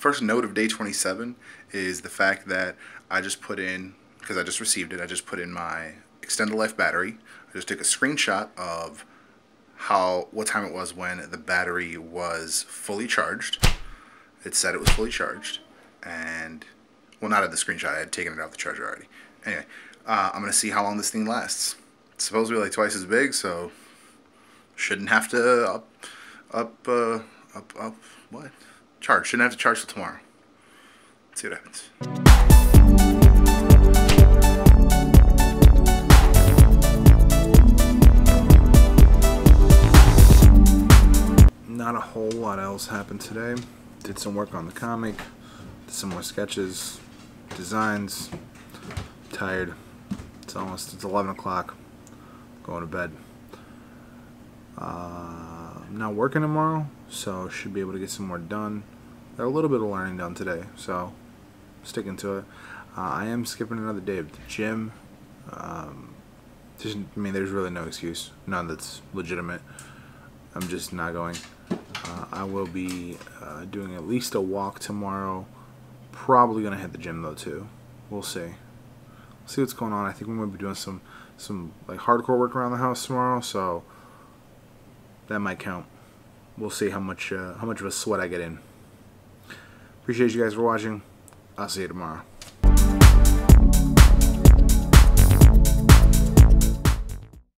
first note of day 27 is the fact that I just put in, because I just received it, I just put in my extended life battery. I just took a screenshot of how what time it was when the battery was fully charged. It said it was fully charged, and well, not at the screenshot. I had taken it off the charger already. Anyway, uh, I'm gonna see how long this thing lasts. It's supposed to be like twice as big, so shouldn't have to up, up, uh, up, up. What? Charge. Shouldn't have to charge till tomorrow. Let's see what happens. Not a whole lot else happened today. Did some work on the comic, did some more sketches, designs. Tired. It's almost it's 11 o'clock. Going to bed. Uh, I'm not working tomorrow, so should be able to get some more done. Got a little bit of learning done today, so sticking to it. Uh, I am skipping another day of the gym. Um, just, I mean, there's really no excuse, none that's legitimate. I'm just not going. Uh, I will be uh, doing at least a walk tomorrow. Probably gonna hit the gym though too. We'll see. See what's going on. I think we might be doing some some like hardcore work around the house tomorrow, so that might count. We'll see how much uh, how much of a sweat I get in. Appreciate you guys for watching. I'll see you tomorrow.